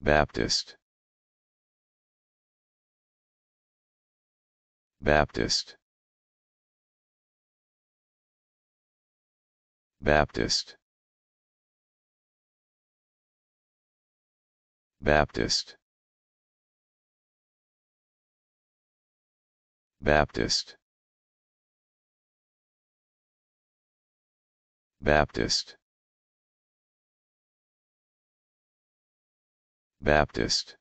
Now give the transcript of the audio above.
Baptist. Baptist. Baptist. Baptist. Baptist. Baptist Baptist.